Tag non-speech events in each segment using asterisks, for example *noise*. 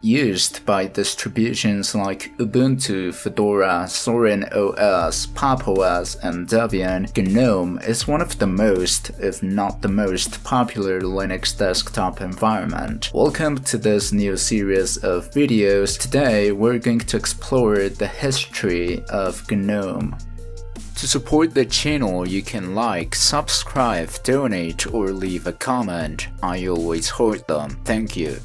Used by distributions like Ubuntu, Fedora, Zorin OS, Pop! OS, and Debian, GNOME is one of the most, if not the most, popular Linux desktop environment. Welcome to this new series of videos. Today, we're going to explore the history of GNOME. To support the channel, you can like, subscribe, donate, or leave a comment. I always heard them. Thank you.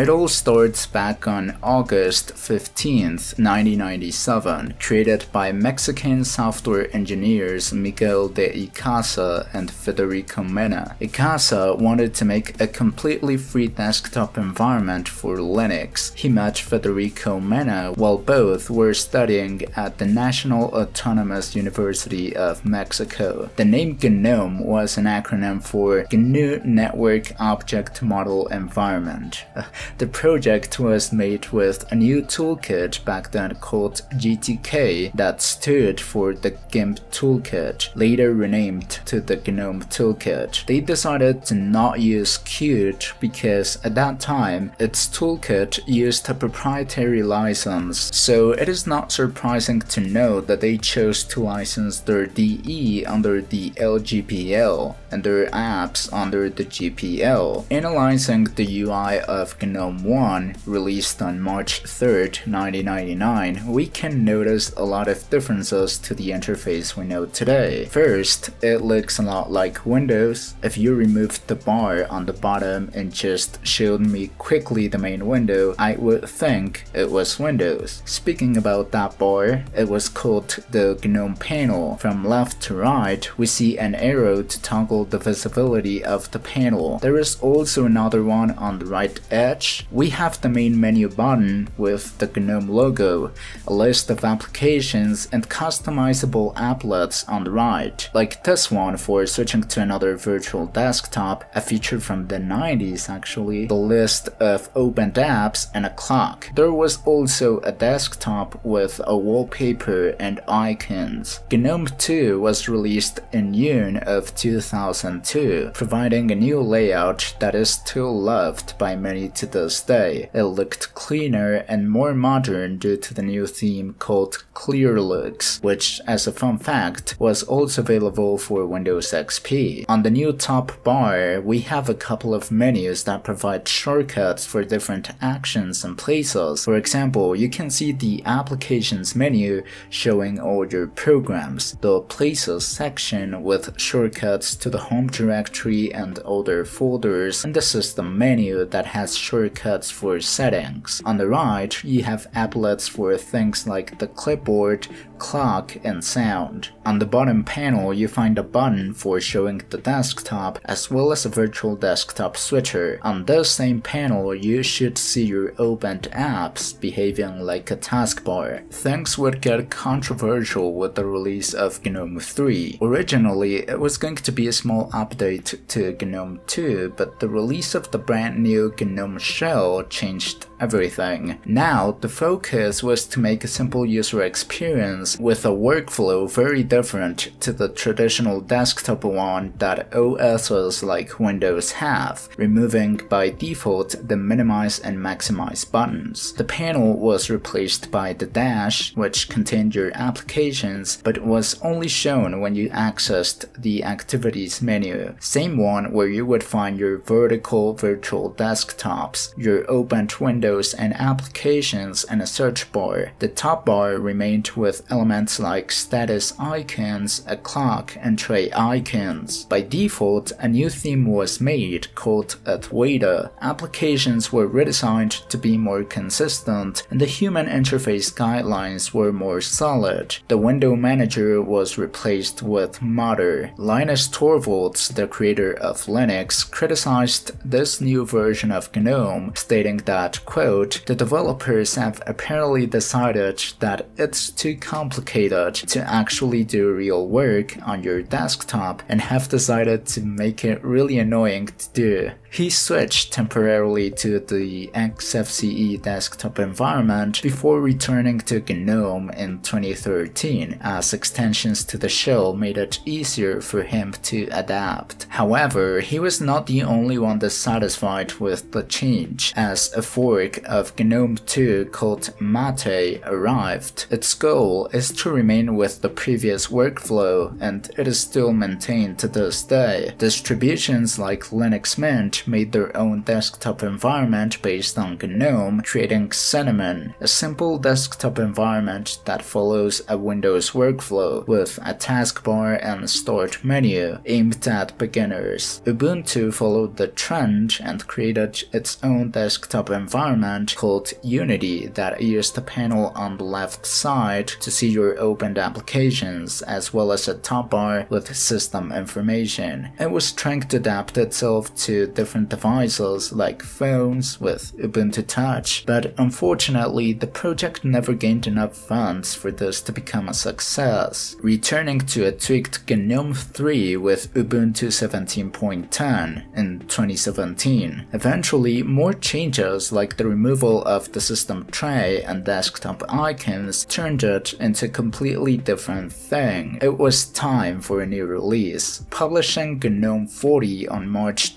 It all starts back on August 15, 1997, created by Mexican software engineers Miguel de Icaza and Federico Mena. Icaza wanted to make a completely free desktop environment for Linux. He met Federico Mena while both were studying at the National Autonomous University of Mexico. The name GNOME was an acronym for GNU Network Object Model Environment. *laughs* The project was made with a new toolkit back then called GTK that stood for the GIMP toolkit, later renamed to the GNOME toolkit. They decided to not use Qt because at that time its toolkit used a proprietary license, so it is not surprising to know that they chose to license their DE under the LGPL and their apps under the GPL. Analyzing the UI of GNOME GNOME 1, released on March 3, 1999, we can notice a lot of differences to the interface we know today. First, it looks a lot like Windows. If you removed the bar on the bottom and just showed me quickly the main window, I would think it was Windows. Speaking about that bar, it was called the GNOME panel. From left to right, we see an arrow to toggle the visibility of the panel. There is also another one on the right edge we have the main menu button with the GNOME logo, a list of applications and customizable applets on the right, like this one for switching to another virtual desktop, a feature from the 90s actually, the list of opened apps and a clock. There was also a desktop with a wallpaper and icons. GNOME 2 was released in June of 2002, providing a new layout that is still loved by many to this day. It looked cleaner and more modern due to the new theme called ClearLooks, which, as a fun fact, was also available for Windows XP. On the new top bar, we have a couple of menus that provide shortcuts for different actions and places. For example, you can see the Applications menu showing all your programs, the Places section with shortcuts to the home directory and other folders, and the System menu that has shortcuts shortcuts for settings. On the right, you have applets for things like the clipboard, clock, and sound. On the bottom panel, you find a button for showing the desktop as well as a virtual desktop switcher. On this same panel, you should see your opened apps behaving like a taskbar. Things would get controversial with the release of GNOME 3. Originally, it was going to be a small update to GNOME 2, but the release of the brand new GNOME shell changed everything. Now, the focus was to make a simple user experience with a workflow very different to the traditional desktop one that OSs like Windows have, removing by default the minimize and maximize buttons. The panel was replaced by the dash, which contained your applications, but was only shown when you accessed the activities menu, same one where you would find your vertical virtual desktops, your opened window windows and applications and a search bar. The top bar remained with elements like status icons, a clock, and tray icons. By default, a new theme was made called Adwaita. Applications were redesigned to be more consistent, and the human interface guidelines were more solid. The window manager was replaced with Mutter. Linus Torvalds, the creator of Linux, criticized this new version of GNOME, stating that, quote, the developers have apparently decided that it's too complicated to actually do real work on your desktop and have decided to make it really annoying to do. He switched temporarily to the XFCE desktop environment before returning to GNOME in 2013 as extensions to the shell made it easier for him to adapt. However, he was not the only one dissatisfied with the change, as a fork of GNOME 2 called Mate arrived. Its goal is to remain with the previous workflow, and it is still maintained to this day. Distributions like Linux Mint made their own desktop environment based on GNOME, creating Cinnamon, a simple desktop environment that follows a Windows workflow with a taskbar and start menu aimed at beginners. Ubuntu followed the trend and created its own desktop environment called Unity that used a panel on the left side to see your opened applications as well as a top bar with system information. It was trying to adapt itself to different devices like phones with Ubuntu Touch, but unfortunately the project never gained enough funds for this to become a success, returning to a tweaked GNOME 3 with Ubuntu 17.10 in 2017. Eventually, more changes like the removal of the system tray and desktop icons turned it into a completely different thing. It was time for a new release, publishing GNOME 40 on March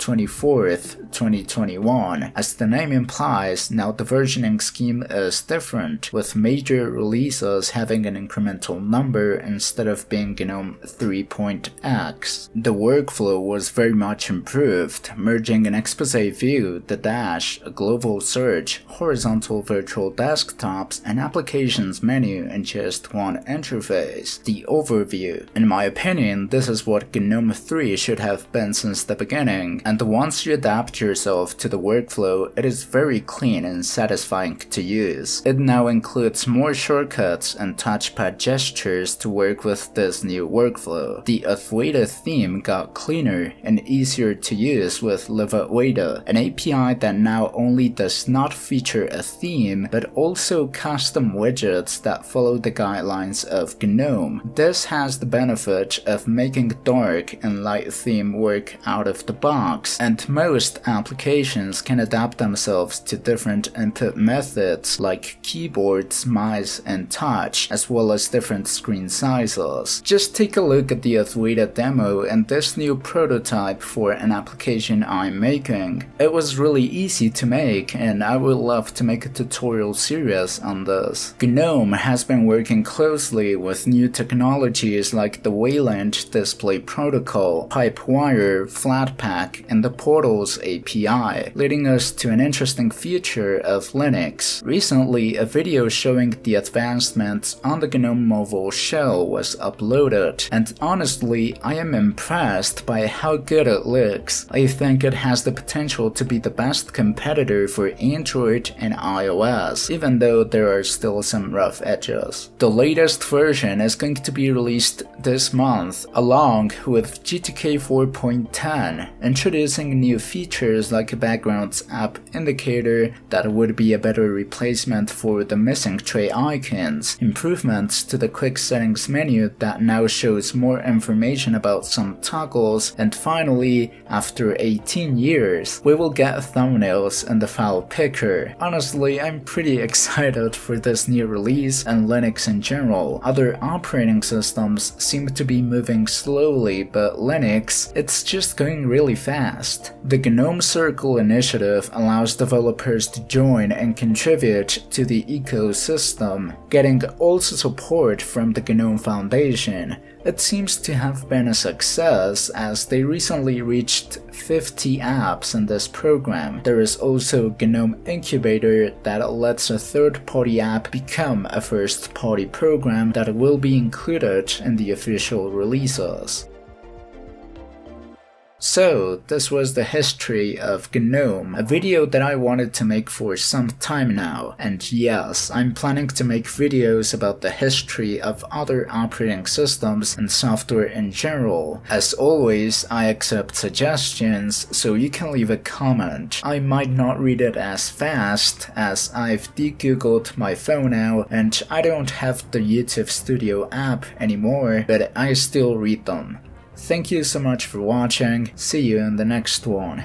24th, 2021. As the name implies, now the versioning scheme is different, with major releases having an incremental number instead of being GNOME 3.x. The workflow was very much improved, merging an expose view, the dash, a global search, horizontal virtual desktops, and applications menu in just one interface, the overview. In my opinion, this is what GNOME 3 should have been since the beginning, and once you adapt yourself to the workflow, it is very clean and satisfying to use. It now includes more shortcuts and touchpad gestures to work with this new workflow. The Adwaita theme got cleaner and easier to use with libadwaita, an API that now only does not feature a theme, but also custom widgets that follow the guidelines of GNOME. This has the benefit of making dark and light theme work out of the box, and most applications can adapt themselves to different input methods like keyboards, mice, and touch, as well as different screen sizes. Just take a look at the Adwaita demo and this new prototype for an application I'm making. It was really easy to make and I would love to make a tutorial series on this. GNOME has been working closely with new technologies like the Wayland Display Protocol, Pipewire, Flatpak, and the API, leading us to an interesting future of Linux. Recently, a video showing the advancements on the GNOME Mobile shell was uploaded, and honestly, I am impressed by how good it looks. I think it has the potential to be the best competitor for Android and iOS, even though there are still some rough edges. The latest version is going to be released this month, along with GTK 4.10, introducing new features like a backgrounds app indicator that would be a better replacement for the missing tray icons, improvements to the quick settings menu that now shows more information about some toggles, and finally, after 18 years, we will get thumbnails in the file picker. Honestly, I'm pretty *laughs* excited for this new release and Linux in general. Other operating systems seem to be moving slowly, but Linux, it's just going really fast. The GNOME Circle initiative allows developers to join and contribute to the ecosystem, getting also support from the GNOME Foundation. It seems to have been a success as they recently reached 50 apps in this program. There is also GNOME Incubator that lets a third-party app become a first-party program that will be included in the official releases. So, this was the history of GNOME, a video that I wanted to make for some time now, and yes, I'm planning to make videos about the history of other operating systems and software in general. As always, I accept suggestions, so you can leave a comment. I might not read it as fast, as I've de-googled my phone now, and I don't have the YouTube Studio app anymore, but I still read them. Thank you so much for watching, see you in the next one.